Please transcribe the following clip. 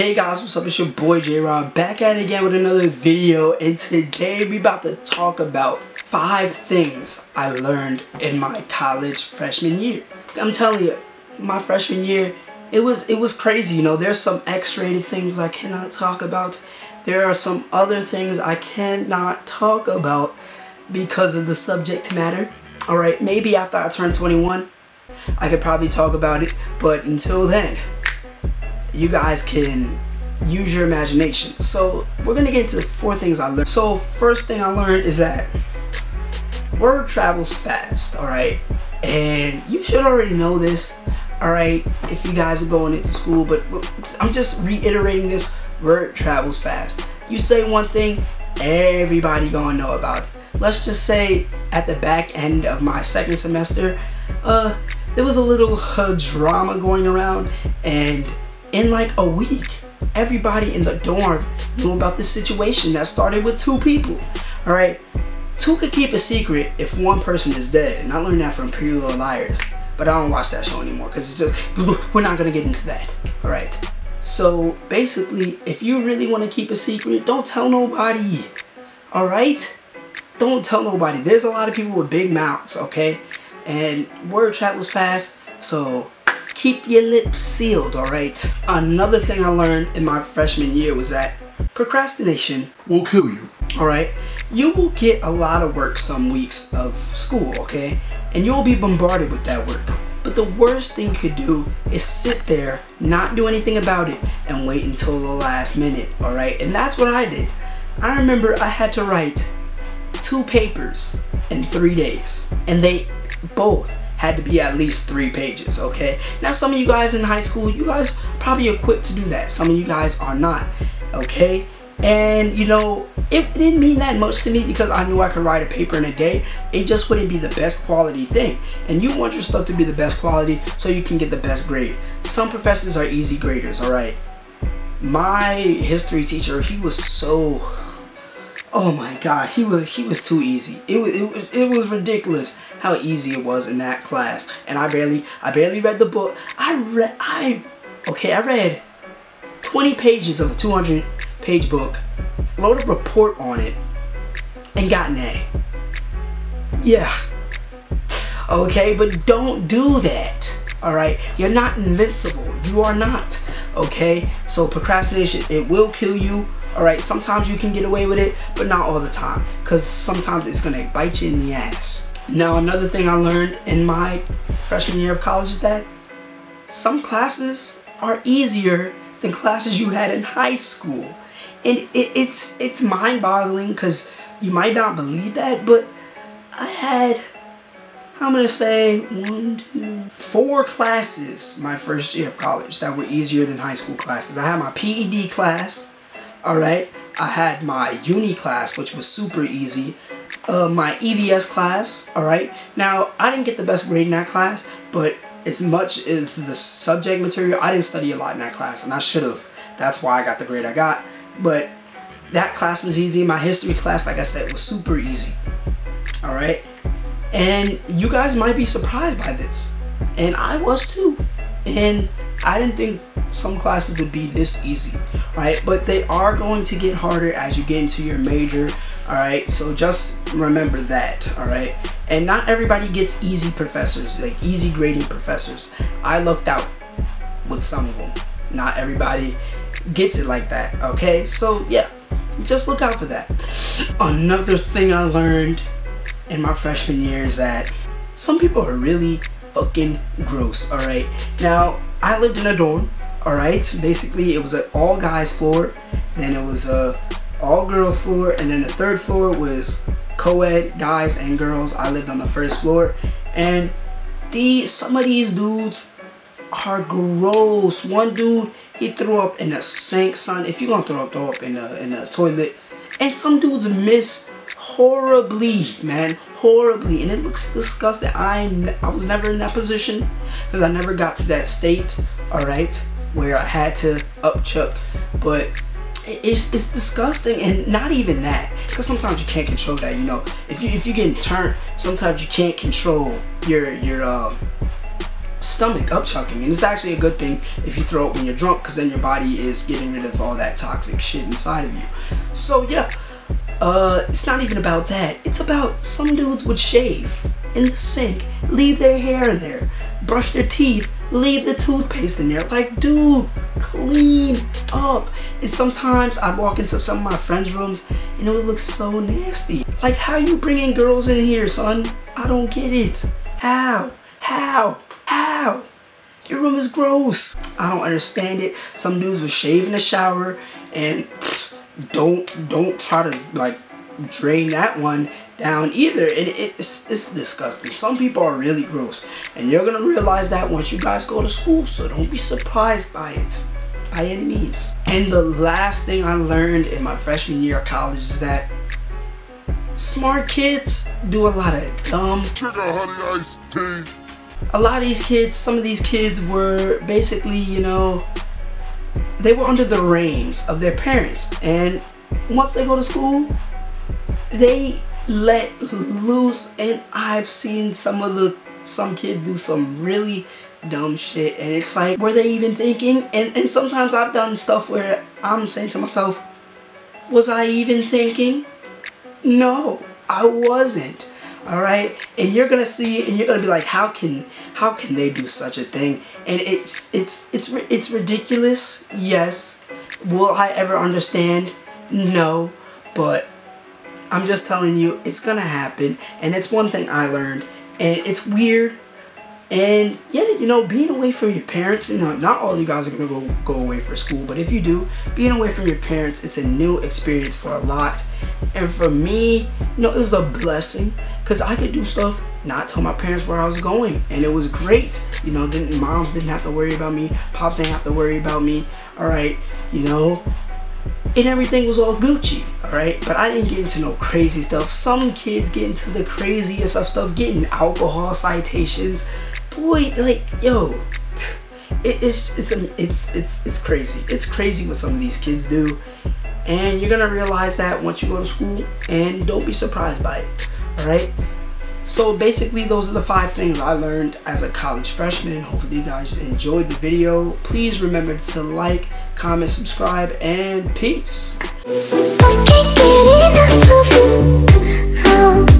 Hey guys, what's up? It's your boy J-Rob back at it again with another video and today we about to talk about five things I learned in my college freshman year. I'm telling you, my freshman year, it was it was crazy, you know, there's some X-rated things I cannot talk about. There are some other things I cannot talk about because of the subject matter. Alright, maybe after I turn 21, I could probably talk about it, but until then, you guys can use your imagination. So we're gonna get into the four things I learned. So first thing I learned is that word travels fast, all right? And you should already know this, all right, if you guys are going into school, but I'm just reiterating this, word travels fast. You say one thing, everybody gonna know about it. Let's just say at the back end of my second semester, uh, there was a little uh, drama going around and in like a week, everybody in the dorm knew about this situation that started with two people. All right, two could keep a secret if one person is dead, and I learned that from Pretty Little Liars. But I don't watch that show anymore because it's just we're not gonna get into that. All right. So basically, if you really want to keep a secret, don't tell nobody. All right? Don't tell nobody. There's a lot of people with big mouths, okay? And word travels fast, so keep your lips sealed, alright? Another thing I learned in my freshman year was that procrastination will kill you. Alright? You will get a lot of work some weeks of school, okay? And you'll be bombarded with that work. But the worst thing you could do is sit there, not do anything about it, and wait until the last minute, alright? And that's what I did. I remember I had to write two papers in three days. And they both had to be at least three pages, okay? Now, some of you guys in high school, you guys probably equipped to do that. Some of you guys are not, okay? And, you know, it didn't mean that much to me because I knew I could write a paper in a day. It just wouldn't be the best quality thing. And you want your stuff to be the best quality so you can get the best grade. Some professors are easy graders, all right? My history teacher, he was so oh my god he was he was too easy. It was, it was it was ridiculous how easy it was in that class. And i barely i barely read the book. I read i okay i read 20 pages of a 200 page book wrote a report on it and got an a. Yeah. Okay but don't do that all right? You're not invincible. You are not okay? So procrastination it will kill you Alright, sometimes you can get away with it, but not all the time. Because sometimes it's to bite you in the ass. Now, another thing I learned in my freshman year of college is that some classes are easier than classes you had in high school. And it, it's, it's mind-boggling because you might not believe that, but I had, I'm to say, one, two, four classes my first year of college that were easier than high school classes. I had my PED class, Alright, I had my uni class, which was super easy. Uh, my EVS class, alright. Now, I didn't get the best grade in that class, but as much as the subject material, I didn't study a lot in that class, and I should have. That's why I got the grade I got. But that class was easy. My history class, like I said, was super easy. Alright? And you guys might be surprised by this. And I was too. And I didn't think some classes would be this easy, right? But they are going to get harder as you get into your major, all right? So just remember that, all right? And not everybody gets easy professors, like easy grading professors. I looked out with some of them. Not everybody gets it like that, okay? So yeah, just look out for that. Another thing I learned in my freshman year is that some people are really fucking gross, alright? Now, I lived in a dorm, Alright, so basically it was an all guys floor, then it was a all girls floor, and then the third floor was co-ed, guys and girls. I lived on the first floor, and the some of these dudes are gross. One dude, he threw up in a sink, son. If you're gonna throw up, throw up in a in a toilet. And some dudes miss horribly, man, horribly, and it looks disgusting. I I was never in that position because I never got to that state. All right, where I had to upchuck, but it's, it's disgusting and not even that because sometimes you can't control that you know. If you if you're getting turned sometimes you can't control your your um stomach upchucking and it's actually a good thing if you throw it when you're drunk because then your body is getting rid of all that toxic shit inside of you. So yeah uh it's not even about that. It's about some dudes would shave in the sink leave their hair in there brush their teeth leave the toothpaste in there. Like dude clean up. And sometimes i walk into some of my friends rooms and it would look so nasty. Like how you bringing girls in here son? I don't get it. How? How? How? Your room is gross. I don't understand it. Some dudes will shave in the shower and don't don't try to like drain that one down either. And it's, it's disgusting. Some people are really gross and you're gonna realize that once you guys go to school so don't be surprised by it by any means. And the last thing i learned in my freshman year of college is that smart kids do a lot of dumb honey iced tea. A lot of these kids, some of these kids were basically, you know, they were under the reins of their parents. And once they go to school, they let loose. And I've seen some of the, some kids do some really dumb shit. And it's like, were they even thinking? And, and sometimes I've done stuff where I'm saying to myself, was I even thinking? No, I wasn't all right and you're gonna see and you're gonna be like how can how can they do such a thing and it's it's it's it's ridiculous yes will i ever understand no but i'm just telling you it's gonna happen and it's one thing i learned and it's weird and yeah, you know, being away from your parents, you know, not all you guys are gonna go go away for school, but if you do, being away from your parents, it's a new experience for a lot. And for me, you know, it was a blessing because I could do stuff, not tell my parents where I was going, and it was great. You know, didn't moms didn't have to worry about me, pops didn't have to worry about me. All right, you know, and everything was all Gucci, alright? But I didn't get into no crazy stuff. Some kids get into the craziest of stuff, getting alcohol citations, boy, like, yo, it, it's it's um, it's it's it's crazy. It's crazy what some of these kids do, and you're gonna realize that once you go to school, and don't be surprised by it. All right. So basically, those are the five things I learned as a college freshman. Hopefully, you guys enjoyed the video. Please remember to like, comment, subscribe, and peace. I can't get enough of you no.